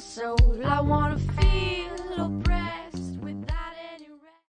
soul. I wanna